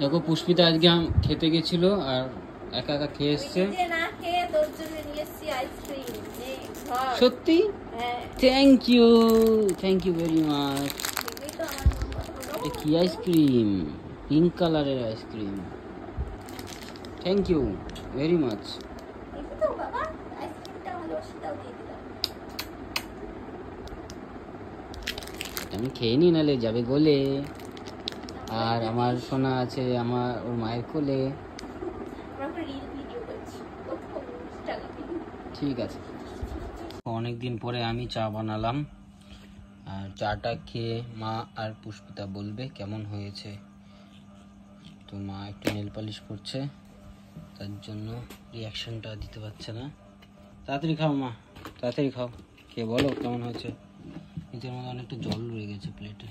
দেখো পুষ্পিতা আজকে আম খেতে গেছিল আর একা একা খেয়ে এসছে। সত্যি? Thank you thank you very much কি আইসক্রিম পিঙ্ক কালারের ice cream thank you very much আমি খেয়ে নি নালে যাবে গোলে। আর আমার সোনা আছে আমার ওর মায়ের কোলে। ঠিক আছে। অনেক দিন পরে আমি চা বানালাম। আর চাটা খেয়ে মা আর পুষ্পিতা বলবে কেমন হয়েছে। তো মা একটু নেল পালিশ করছে। তার জন্য রিয়াকশনটা দিতে পারছে না। তাড়াতাড়ি খাও মা তাড়াতাড়ি খাও। কে বলো কেমন হয়েছে। নিজের মধ্যে অনেকটা জল রয়ে গেছে প্লেটে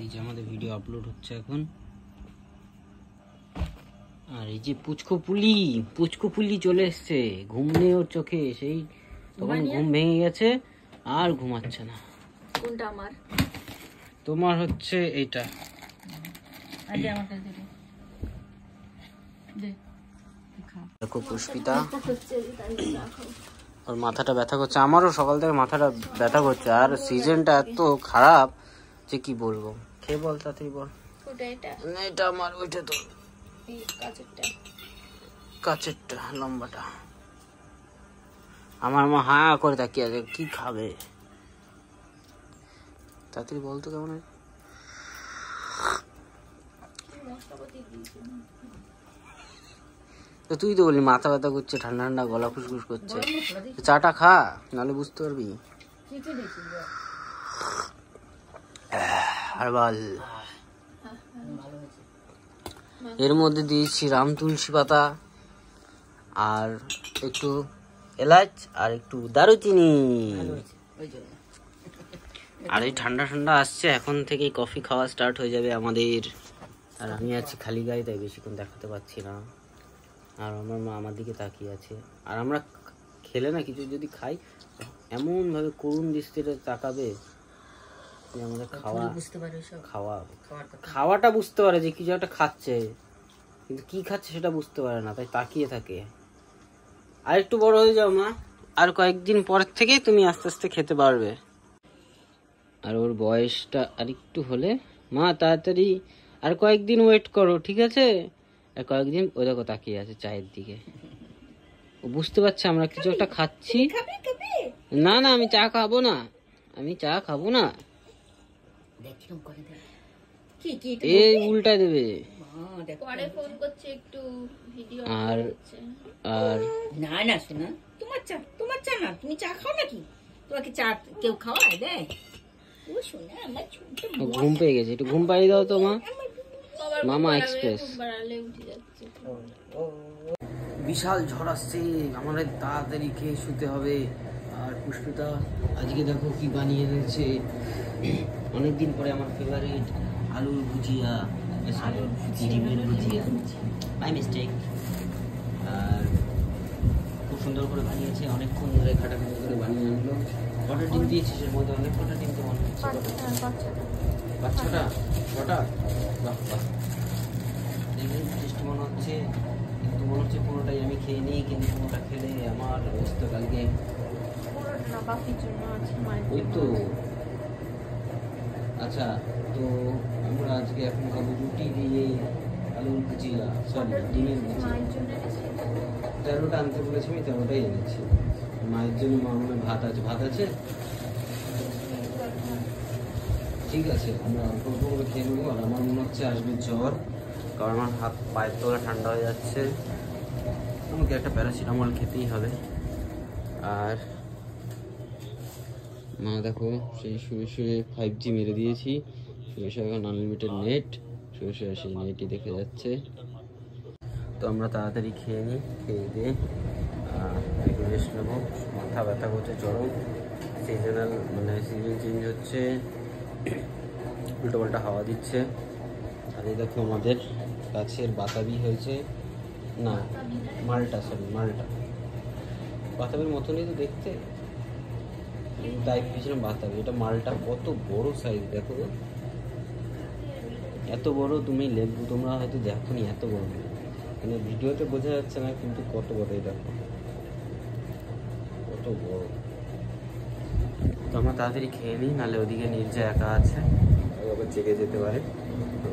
এই যে আমাদের ভিডিও আপলোড হচ্ছে এখন। আর এই যে পুচকো পুলি পুচকো পুলি চলে এসছে। ঘুম নেই ওর চোখে সেই তখন ঘুম ভেঙে গেছে আর ঘুমাচ্ছে না। কোনটা আমার? তোমার হচ্ছে এইটা। দেখো। পুষ্পিতা। ওর মাথাটা ব্যথা করছে। আমারও সকাল থেকে মাথাটা ব্যথা করছে। আর সিজনটা এত খারাপ যে কি বলব? খেয়ে বল তাড়াতাড়ি বল। এটা? না এটা আমার ওইটা তো। এই কাঁচেরটা। কাছেরটা লম্বাটা। আমার মা হা করে তাকিয়ে আছে কি খাবে? তাড়াতাড়ি বলতো কেমন হয়? তো তুই তো বললি মাথা ব্যথা করছে ঠান্ডা ঠান্ডা গলা খুসখুস করছে। তো চাটা খা নাহলে বুঝতে পারবি। কি কি আর বল এর মধ্যে দিয়েছি রাম তুলসী পাতা, আর একটু এলাচ, আর একটু দারুচিনি। আর এই ঠান্ডা ঠান্ডা আসছে, এখন থেকেই কফি খাওয়া স্টার্ট হয়ে যাবে আমাদের। আর আমি আছি খালি গায়ে তাই বেশিক্ষণ দেখাতে পাচ্ছি না। আর আমার মা আমার দিকে তাকিয়ে আছে। আর আমরা খেলে না কিছু যদি খাই, এমনভাবে করুণ দৃষ্টিতে তাকাবে আমাদের খাওয়া? বুঝতে পারে খাওয়া। খাওয়াটা বুঝতে পারে যে কিছু একটা খাচ্ছে। কিন্তু কি খাচ্ছে সেটা বুঝতে পারে না তাই তাকিয়ে থাকে। আর একটু বড় হয়ে যাও মা। আর কয়েকদিন পর থেকে তুমি আস্তে আস্তে খেতে পারবে। আর ওর বয়সটা আর একটু হলে মা তাড়াতাড়ি আর কয়েকদিন ওয়েট করো ঠিক আছে? আর কয়েকদিন ওই দেখো তাকিয়ে আছে চায়ের দিকে। ও বুঝতে পারছে আমরা কিছু একটা খাচ্ছি। না না আমি চা খাব না। আমি চা খাব না। দেখলাম করে দেখ। কি কি এ উল্টা দেবে। পরে ফোন করছে একটু ভিডিও আর আর না না শোনা তোমার চা তোমার চা না তুমি চা খাও নাকি? তোমাকে চা কেউ খাওয়ায় দেয় ও শোনা আমার ছোট ও ঘুম পেয়ে গেছে একটু ঘুম পাড়িয়ে দাও তো মা। মামা এক্সপ্রেস খুব বাড়ালে উঠে যাচ্ছে। বিশাল ঝড় আসছে আমাদের তাড়াতাড়ি খেয়ে শুতে হবে। পুষ্পিতা আজকে দেখো কি বানিয়ে এনেছে। অনেকদিন পরে আমার ফেভারিট আলুর ভুজিয়া আলুর ডিমের ভুজিয়া। বাই মিস্টেক আর খুব সুন্দর করে বানিয়েছে অনেকক্ষণ ধরে খাটাখাটি করে বানিয়ে আনলো। কটা ডিম দিয়েছিস এর মধ্যে? অনেক কটা ডিম তো মনে হচ্ছে বাচ্চাটা ছটা। বাহ বাহ। টেস্ট মনে হচ্ছে কিন্তু মনে হচ্ছে পুরোটাই আমি খেয়ে নিই কিন্তু পুরোটা খেলে আমার অবস্থা কালকে বাকির জন্য আছে ওই তো আচ্ছা তো আমরা আজকে এখন খাব রুটি দিয়ে আলুর ভুজিয়া সরি ডিমের ভুজিয়া। তেরোটা আনতে বলেছি আমি তেরোটাই এনেছি। মায়ের জন্য মা মনে ভাত আছে ভাত আছে? ঠিক আছে আমরা অল্প অল্প করে খেয়ে নেব আর আমার মনে হচ্ছে আসবে জ্বর কারণ আমার হাত পায়ের তোলা ঠান্ডা হয়ে যাচ্ছে। আমাকে একটা প্যারাসিটামল খেতেই হবে। আর মা, দেখো, সেই শুয়ে শুয়ে ফাইভ জি মেরে দিয়েছি। শুয়ে শুয়ে এখন আনলিমিটেড নেট শুয়ে শুয়ে সেই নেটই দেখে যাচ্ছে। তো আমরা তাড়াতাড়ি খেয়ে নিই খেয়ে দিয়ে একটু রেস্ট নেব। মাথা ব্যথা করছে চরম সিজনাল মানে সিজন চেঞ্জ হচ্ছে। উল্টো পাল্টা হাওয়া দিচ্ছে। আর এই দেখো আমাদের গাছের বাতাবি হয়েছে। না, মালটা সরি মালটা। বাতাবির মতনই তো দেখতে। তাই ভেবেছিলাম বাতাবি এটা মালটা কত বড় সাইজ দেখো এত বড় তুমি লেবু তোমরা হয়তো দেখোনি এত বড়। মানে ভিডিওতে বোঝা যাচ্ছে না কিন্তু কত বড় এই দেখো কত বড়। তো আমরা তাড়াতাড়ি খেয়ে নিই, নাহলে ওদিকে নির্জা একা আছে। আবার জেগে যেতে পারে। তো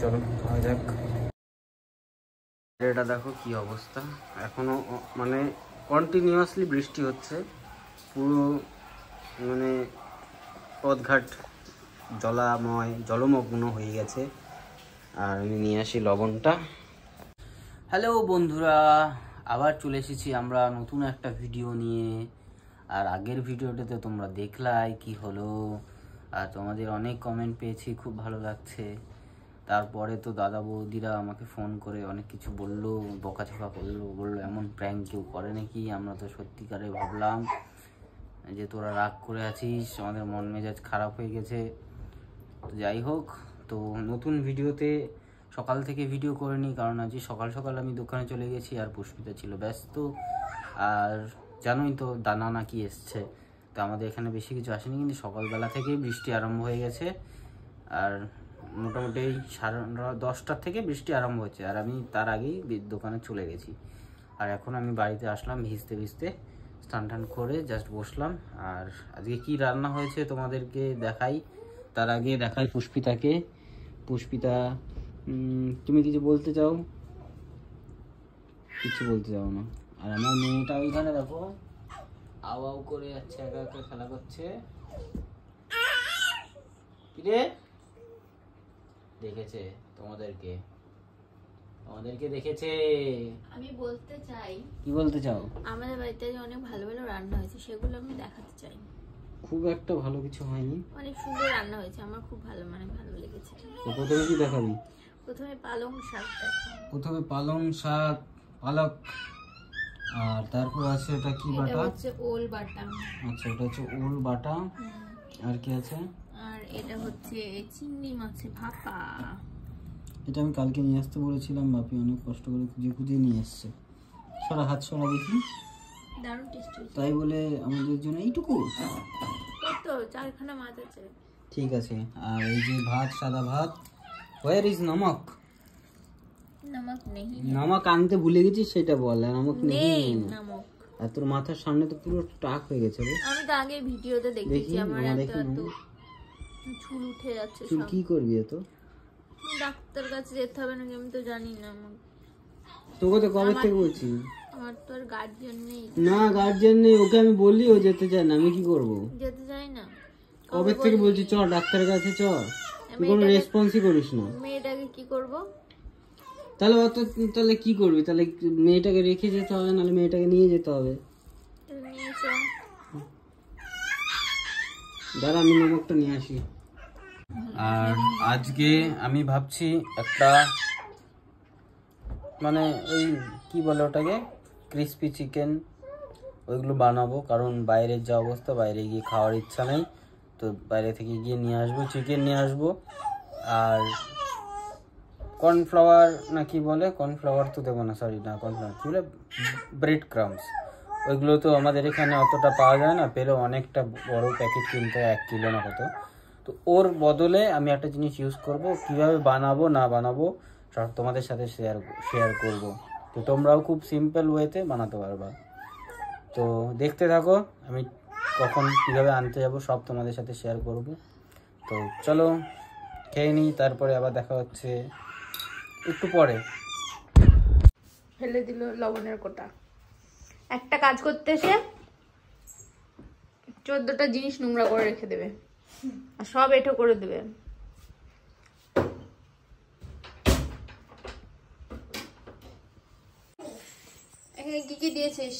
চলো, খাওয়া যাক। এটা দেখো কি অবস্থা। এখনও মানে কন্টিনিউয়াসলি বৃষ্টি হচ্ছে। পুরো মানে পথঘাট জলাময়, জলমগ্ন হয়ে গেছে। আর আমি নিয়ে আসি লবণটা। হ্যালো বন্ধুরা, আবার চলে এসেছি আমরা নতুন একটা ভিডিও নিয়ে। আর আগের ভিডিওটাতে তোমরা দেখলাই কি হলো। আর তোমাদের অনেক কমেন্ট পেয়েছি, খুব ভালো লাগছে। তারপরে তো দাদা বৌদিরা আমাকে ফোন করে অনেক কিছু বলল, বকাঝকা করল, বলল, এমন প্র্যাঙ্ক কেউ করে নাকি? আমরা তো সত্যিকারে ভাবলাম যে তোরা রাগ করে আছিস, আমাদের মন মেজাজ খারাপ হয়ে গেছে। তো যাই হোক, তো নতুন ভিডিওতে সকাল থেকে ভিডিও করে নিই কারণ আজকে সকাল সকাল আমি দোকানে চলে গেছি আর পুষ্পিতা ছিল ব্যস্ত। আর জানোই তো দানা নাকি এসছে। তো আমাদের এখানে বেশি কিছু আসেনি, কিন্তু সকালবেলা থেকেই বৃষ্টি আরম্ভ হয়ে গেছে। আর মোটামুটি সাড়ে দশটার থেকে বৃষ্টি আরম্ভ হচ্ছে, আর আমি তার আগেই দোকানে চলে গেছি। আর এখন আমি বাড়িতে আসলাম ভিজতে ভিজতে। স্নান টান করে জাস্ট বসলাম। আর আজকে কি রান্না হয়েছে তোমাদেরকে দেখাই? তার আগে দেখাই পুষ্পিতাকে। পুষ্পিতা তুমি কিছু বলতে চাও? কিছু বলতে চাও না। আর আমার মেয়েটা ওইখানে দেখো আও আও করে যাচ্ছে, একা একা খেলা করছে। কিরে দেখেছে তোমাদেরকে। তোমাদেরকে দেখেছে। আমি বলতে চাই কি বলতে চাও? আমাদের বাড়িতে যে অনেক ভালো ভালো রান্না হয়েছে সেগুলো আমি দেখাতে চাই। খুব একটা ভালো কিছু হয়নি। অনেক সুন্দর রান্না হয়েছে আমার খুব ভালো মানে ভালো লেগেছে। তো প্রথমে কি দেখাবি? প্রথমে পালং শাক প্রথমে পালং শাক পালক আর তারপর আছে এটা কি এটা বাটা? হচ্ছে ওল বাটা। আচ্ছা এটা হচ্ছে ওল বাটা। আর কি আছে? আর এটা হচ্ছে চিংড়ি মাছের ভাপা। এটা আমি কালকে নিয়ে আসতে বলেছিলাম বাপি অনেক কষ্ট করে খুঁজে খুঁজে নিয়ে এসছে। সরা হাত সরা দেখি। তাই বলে আমাদের জন্য এইটুকু। ঠিক আছে আর এই যে ভাত সাদা ভাত ওয়ার ইজ নমক? নমক আনতে ভুলে গেছিস সেটা বল নমক নেই। আর তোর মাথার সামনে তো পুরো টাক হয়ে গেছে আমি তো আগে ভিডিওতে দেখেছি দেখি, আমার এত চুল উঠে যাচ্ছে তুই সব। কি করবি এত? ডাক্তার কাছে যেতে হবে নাকি আমি তো জানি না তোকে তো কবে থেকে বলছি? আমার তো আর গার্জিয়ান নেই। না গার্জেন নেই ওকে আমি বললি ও যেতে চায় না আমি কি করব? যেতে চাই না। কবে থেকে বলছি চ ডাক্তারের কাছে চ। তুই কোনো রেসপন্সই করিস না। মেয়েটাকে কি করব? তাহলে অত তাহলে কি করবি? তাহলে মেয়েটাকে রেখে যেতে হবে নাহলে মেয়েটাকে নিয়ে যেতে হবে। নিয়ে চল দাঁড়া আমি নমকটা নিয়ে আসি। আর আজকে আমি ভাবছি একটা মানে ওই কি বলে ওটাকে? ক্রিস্পি চিকেন ওইগুলো বানাবো, কারণ বাইরের যা অবস্থা, বাইরে গিয়ে খাওয়ার ইচ্ছা নেই। তো বাইরে থেকে গিয়ে নিয়ে আসব চিকেন নিয়ে আসব। আর কর্নফ্লাওয়ার না কি বলে? কর্নফ্লাওয়ার তো দেবো না সরি না কর্নফ্লাওয়ার কী বলে? ব্রেড ক্রামস ওইগুলো তো আমাদের এখানে অতটা পাওয়া যায় না, পেলেও অনেকটা বড় প্যাকেট কিনতে এক কিলো না কত। তো ওর বদলে আমি একটা জিনিস ইউজ করব, কীভাবে বানাবো, না বানাবো সব তোমাদের সাথে শেয়ার শেয়ার করব। তো তোমরাও খুব সিম্পল ওয়েতে বানাতে পারবা। তো দেখতে থাকো, আমি কখন কীভাবে আনতে যাব, সব তোমাদের সাথে শেয়ার করব। তো চলো, খেয়ে নিই, তারপরে আবার দেখা হচ্ছে একটু পরে। ফেলে দিল লবণের কোটা। একটা কাজ করতে এসে চোদ্দটা জিনিস নোংরা করে রেখে দেবে। সব এঠো করে দেবে। এখানে কি কি দিয়েছিস?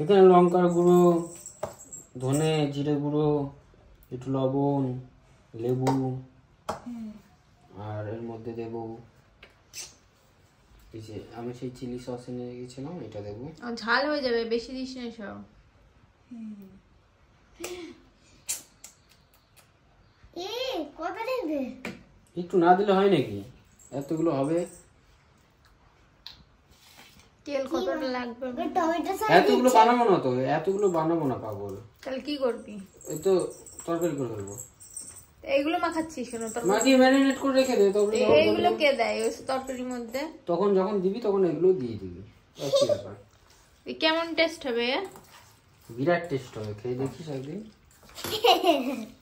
এখানে লঙ্কার গুঁড়ো ধনে জিরে গুঁড়ো একটু লবণ লেবু আর এর মধ্যে দেবো এই যে আমি সেই চিলি সস এনে রেখেছিলাম এটা দেবো। আর ঝাল হয়ে যাবে বেশি দিস না সব একটু না দিলে হয় নাকি? এতগুলো হবে? তেল কতটা লাগবে? এতগুলো বানাবো না তো এতগুলো বানাবো না পাগল। তাহলে কি করবি? এই তো তরকারি করে ফেলব। এইগুলো মাখাচ্ছিস কেন? মাখিয়ে ম্যারিনেট করে রেখে দে তবে এইগুলো কে দেয় ওই তরকারির মধ্যে? তখন যখন দিবি তখন এগুলো দিয়ে দিবি। ব্যাপার? কেমন টেস্ট হবে বিরাট টেস্ট হবে খেয়ে দেখিস একদিন।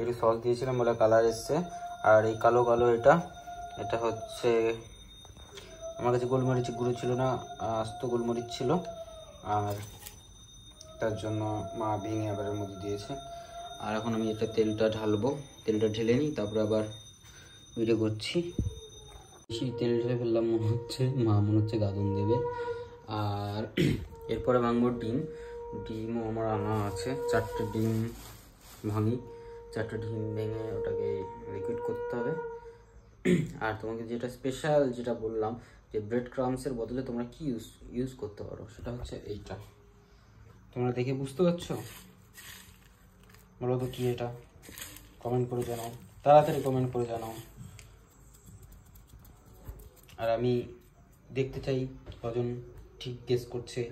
এটি সস দিয়েছিলাম বলে কালার এসছে। আর এই কালো কালো এটা এটা হচ্ছে, আমার কাছে গোলমরিচ গুঁড়ো ছিল না, আস্ত গোলমরিচ ছিল। আর তার জন্য মা ভেঙে আবার মধ্যে দিয়েছে। আর এখন আমি এটা তেলটা ঢালবো। তেলটা ঢেলে নিই, তারপরে আবার ভিডিও করছি। বেশি তেল ঢেলে ফেললাম মনে হচ্ছে, মা মনে হচ্ছে গাদন দেবে। আর এরপরে ভাঙবো ডিম। ডিমও আমার আনা আছে, চারটে ডিম। ভাঙি। চারটে ডিম ভেঙে ওটাকে লিকুইড করতে হবে। আর তোমাকে যেটা স্পেশাল যেটা বললাম, যে ব্রেড ক্রামসের বদলে তোমরা কি ইউজ ইউজ করতে পারো, সেটা হচ্ছে এইটা। তোমরা দেখে বুঝতে পারছ? বলো তো কি এটা? কমেন্ট করে জানাও। তাড়াতাড়ি কমেন্ট করে জানাও। আর আমি দেখতে চাই কজন ঠিক গেস করছে।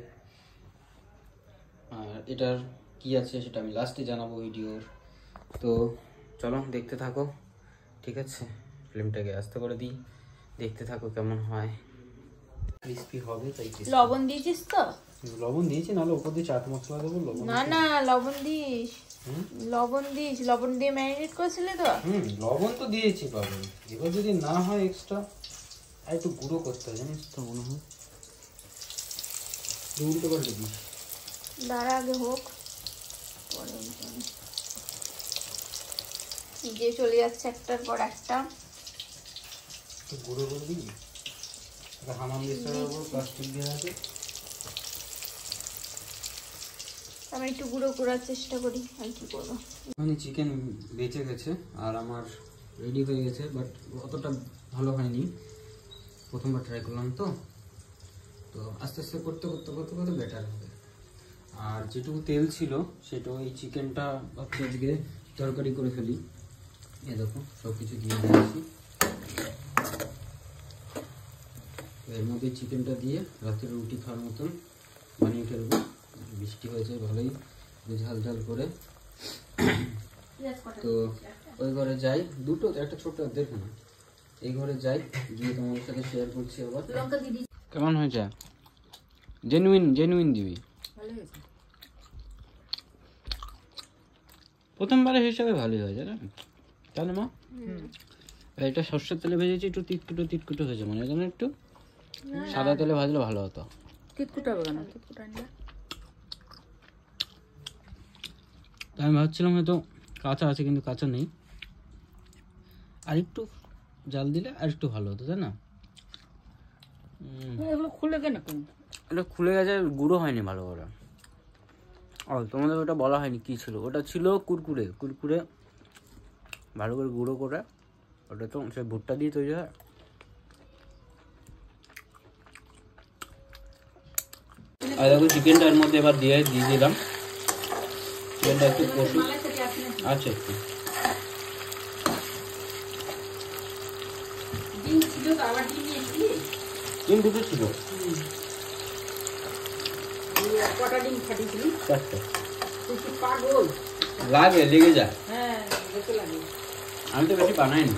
আর এটার কি আছে সেটা আমি লাস্টে জানাব ভিডিওর তো চলো দেখতে থাকো ঠিক আছে? ফিল্মটাকে আস্তে করে দিই। দেখতে থাকো কেমন হয়। ক্রিস্পি হবে তাই। লবণ দিয়েছিস তো? লবণ দিয়েছি নাহলে উপর দিয়ে চাট মশলা দেবো লবণ না না লবণ দিস? লবণ দিস লবণ দিয়ে ম্যারিনেট করেছিলে তো? হুম লবণ তো দিয়েছি বাবু। এবার যদি না হয় এক্সট্রা আর একটু গুঁড়ো করতে হয় জানিস তো মনে হয়। উল্টো করে দিবি দাঁড়া আগে হোক। পরে উল্টানো। যে চলে যাচ্ছে একটার পর একটা। একটু গুঁড়ো করে দিবি? হামাম প্লাস্টিক দেওয়া আছে। আমি একটু গুঁড়ো করার চেষ্টা করি আর কি করব। মানে চিকেন বেঁচে গেছে আর আমার রেডি হয়ে গেছে বাট অতটা ভালো হয়নি। প্রথমবার ট্রাই করলাম তো। তো আস্তে আস্তে করতে করতে করতে করতে বেটার হবে আর যেটুকু তেল ছিল সেটা এই চিকেনটা ভাবছি আজকে তরকারি করে ফেলি। এ দেখো সব কিছু দিয়ে দিয়েছি। এর মধ্যে চিকেনটা দিয়ে রাতের রুটি খাওয়ার মতন বানিয়ে ফেলব। বৃষ্টি হয়েছে ভালোই ঝাল ঝাল করে। তো ওই ঘরে যাই। দুটো একটা ছোট দেখো না। এই ঘরে যাই গিয়ে তোমার সাথে শেয়ার করছি আবার। কেমন হয়েছে? জেনুইন জেনুইন দিবি? ভালো হয়েছে। প্রথমবারের হিসাবে ভালোই হয়েছে না তাহলে মা? এটা সর্ষের তেলে ভেজেছি একটু তিটকুটো তিটকুটো হয়েছে মনে হয় যেন একটু? সাদা তেলে ভাজলে ভালো হতো। তিতকুটা হবে কেন? তিতকুটা আমি ভাবছিলাম হয়তো কাঁচা আছে কিন্তু কাঁচা নেই। আর একটু জাল দিলে আর একটু ভালো হতো তাই না? এগুলো খুলে কেন এটা খুলে গেছে গুঁড়ো হয়নি ভালো করে। ও তোমাদের ওটা বলা হয়নি কি ছিল? ওটা ছিল কুরকুরে কুরকুরে ভালো করে গুঁড়ো করে ওটা তো সে ভুট্টা দিয়ে তৈরি হয়। আর দেখো চিকেনটা এর মধ্যে এবার দিয়ে দিয়ে দিলাম। চিকেনটা একটু কষু। আচ্ছা একটু। ডিম দুটো ছিল। কটা ডিম ফাটিয়েছিলি চারটে। তুই কি পাগল? লাগে লেগে যায়। হ্যাঁ লাগে। আমি তো বেশি বানাইনি।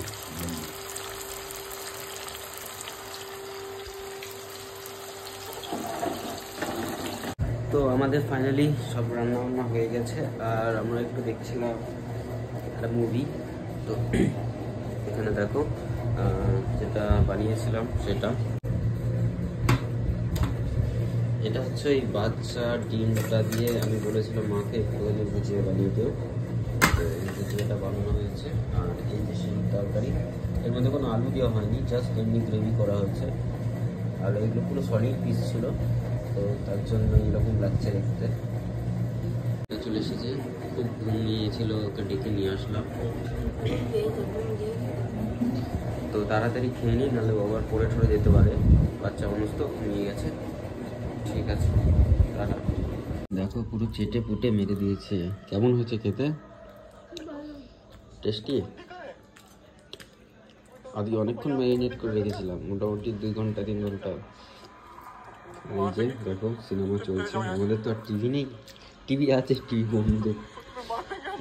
তো আমাদের ফাইনালি সব রান্না বান্না হয়ে গেছে আর আমরা একটু দেখছিলাম একটা মুভি তো এখানে দেখো যেটা বানিয়েছিলাম সেটা এটা হচ্ছে ওই বাচ্চা ডিমটা দিয়ে আমি বলেছিলাম মাকে একটুখানি বুঝিয়ে বানিয়ে এই ভুজিয়াটা বানানো হয়েছে, আর এই যে সেই তরকারি, এর মধ্যে কোনো আলু দেওয়া হয়নি জাস্ট এমনি গ্রেভি করা হয়েছে। আর এগুলো পুরো সলিড পিস ছিল, তো তার জন্য এরকম লাগছে দেখতে। চলে এসেছি, খুব ঘুম নিয়েছিল, ওকে ডেকে নিয়ে আসলাম। তো তাড়াতাড়ি খেয়ে নিই, নাহলে বাবার পরে ঠরে যেতে পারে, বাচ্চা মানুষ তো ঘুমিয়ে গেছে। ঠিক আছে। দেখো পুরো চেটে পুটে মেরে দিয়েছে। কেমন হয়েছে খেতে? টেস্টি? আজকে অনেকক্ষণ ম্যারিনেট করে রেখেছিলাম, মোটামুটি দুই ঘণ্টা, তিন ঘণ্টা। এই যে, দেখো সিনেমা চলছে। আমাদের তো আর টিভি নেই। টিভি আছে টিভি বন্ধ।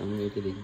আমি একে দেখি।